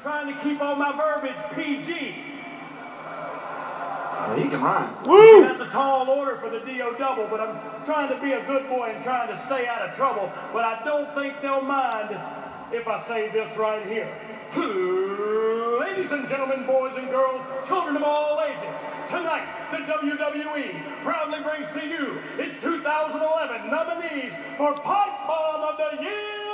trying to keep all my verbiage PG. Well, he can rhyme. See, That's a tall order for the DO double, but I'm trying to be a good boy and trying to stay out of trouble. But I don't think they'll mind if I say this right here. Ladies and gentlemen, boys and girls, children of all ages, tonight the WWE proudly brings to you its 2011 nominees for Pipe Bomb of the Year.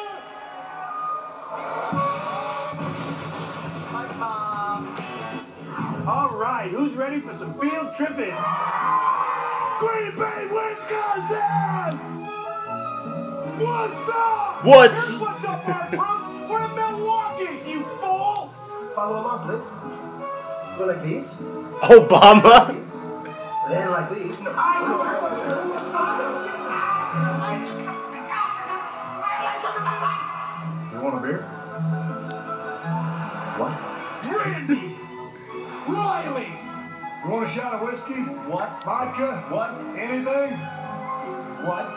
Right, who's ready for some field tripping? Green Bay, Wisconsin! What's up? What's- What's up, our punk? We're in Milwaukee, you fool! Follow along, please. Go like this. Obama. Then like this. No. You want a beer? A shot of whiskey? What? Vodka? What? Anything? What?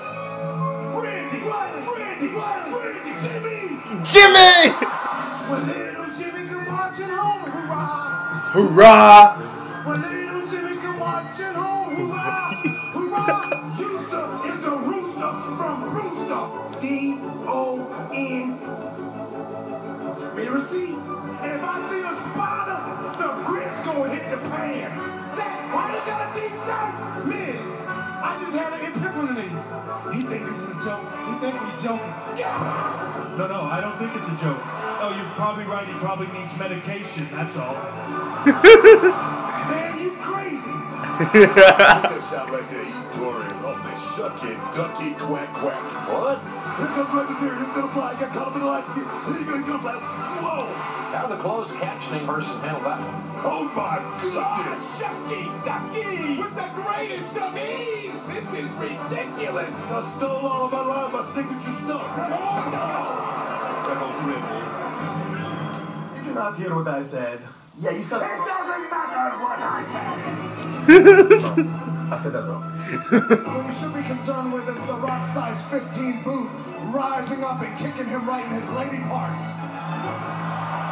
Randy! Riley! Randy! Randy! Jimmy! Jimmy! When little Jimmy come marching home, hurrah! Hurrah! When little Jimmy come marching home, hurrah! Hurrah! Had an epiphany. He think this is a joke. He think we joking. No, no, I don't think it's a joke. Oh, you're probably right. He probably needs medication. That's all. Man, you crazy. that shot right there, Eatorian off the ducky quack quack. What? Here comes Rey Mysterio. He's gonna fly. Got caught up in the lights again. He's gonna, he's gonna fly. Whoa! How did the closed captioning person handle that one? Oh my goodness! Ah, Shucky Ducky with the greatest of ease. This is ridiculous. I stole all of my line, my signature stuff. That goes red. Did you do not hear what I said? Yeah, you said. It doesn't matter what I said. I said that wrong. What we should be concerned with is the rock size 15 boot rising up and kicking him right in his lady parts.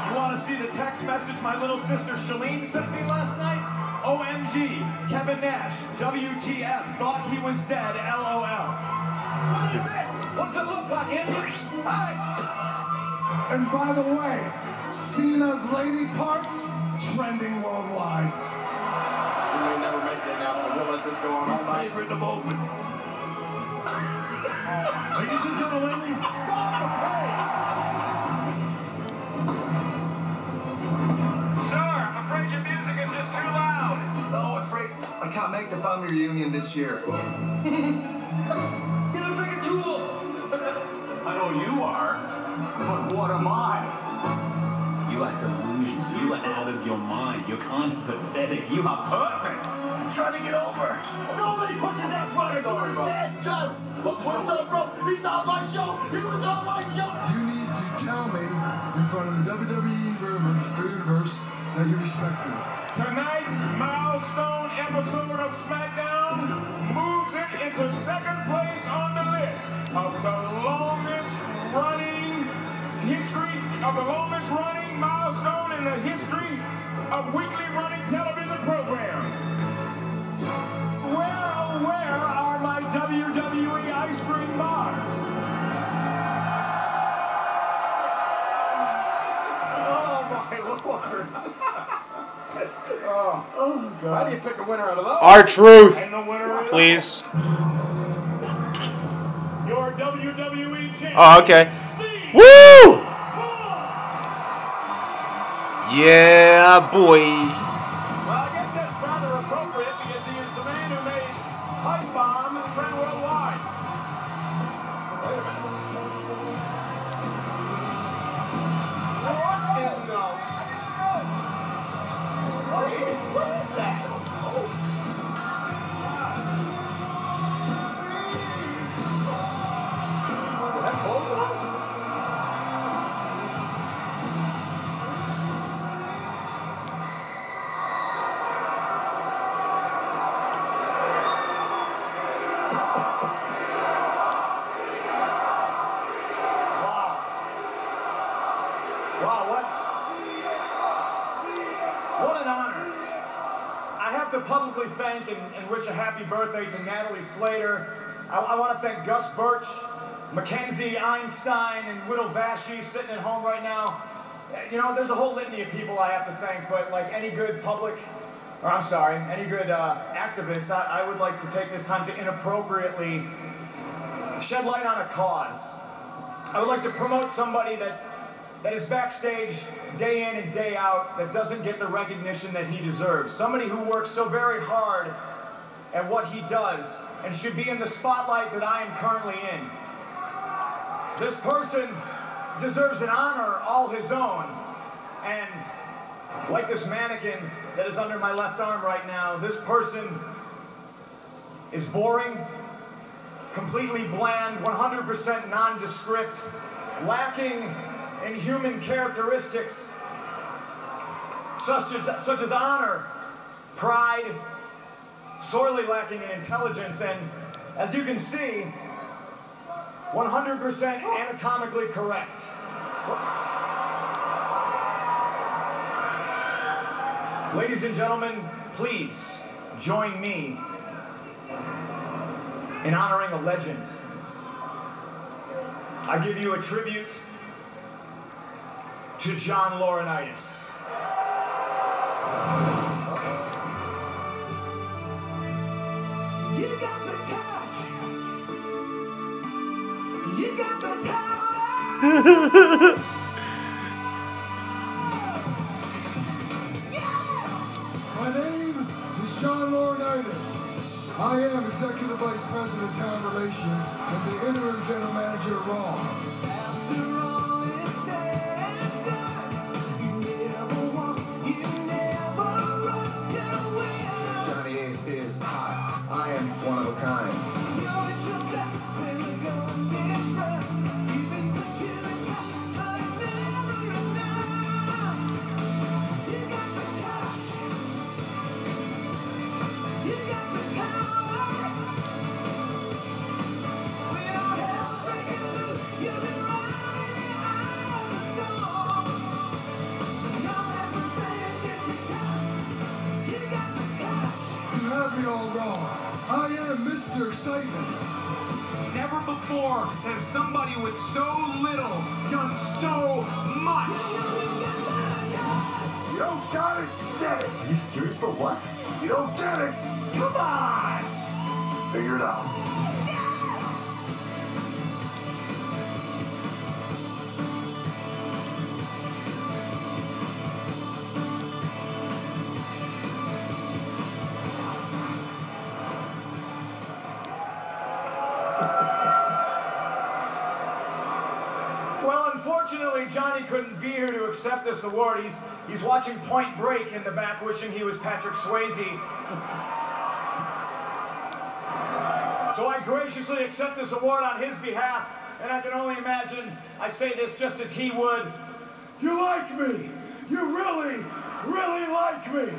You want to see the text message my little sister Shalene sent me last night? OMG, Kevin Nash, WTF, thought he was dead, LOL. What is this? What's it look like, Andy? And by the way, Cena's lady parts trending worldwide. We may never make that now, but we'll let this go on all night. Savor the moment. Ladies and gentlemen, Stop the play. Sir, I'm afraid your music is just too loud. Oh, afraid I can't make the family reunion this year. He looks like a tool. I know you are, but what am I? You have delusions. You are out of your mind. You're kind of pathetic. You are perfect. I'm trying to get over. Nobody pushes that runner. Sorry, bro. Dead, John. What's up, bro? He's on my show. He was on my show. You need to tell me in front of the WWE universe, universe that you respect me. tonight's milestone episode of SmackDown moves it into second place on the list of the longest running history of the longest running milestone in the history of weekly running television programs. Where, oh, where are my WWE ice cream bars? Oh my lord. oh, god. How do you pick a winner out of those? R-Truth. And the winner is Please. your WWE champion. Oh, okay. Woo! Yeah, boy. Wow, what, what an honor. I have to publicly thank and, and wish a happy birthday to Natalie Slater. I, I want to thank Gus Birch, Mackenzie Einstein, and Whittle Vashi sitting at home right now. You know, there's a whole litany of people I have to thank, but like any good public or I'm sorry, any good uh, activist, I, I, would like to take this time to inappropriately shed light on a cause. I would like to promote somebody that that is backstage day in and day out that doesn't get the recognition that he deserves. Somebody who works so very hard at what he does and should be in the spotlight that I am currently in. This person deserves an honor all his own. And like this mannequin that is under my left arm right now, this person is boring, completely bland, 100% nondescript, lacking in human characteristics such as, such as honor, pride, sorely lacking in intelligence, and as you can see, 100% anatomically correct. Ladies and gentlemen, please join me in honoring a legend. I give you a tribute to John Laurinaitis. You got the touch. You got the power. My name is John Laurinaitis. I am Executive Vice President of Talent Relations and the Interim General Manager of Raw. Excitement. Never before has somebody with so little done so much. You don't got it, get it. Are you serious? For what? You don't get it. Come on. Figure it out. Johnny couldn't be here to accept this award. He's, he's watching Point Break in the back, wishing he was Patrick Swayze. So I graciously accept this award on his behalf, and I can only imagine I say this just as he would. You like me. You really, really like me.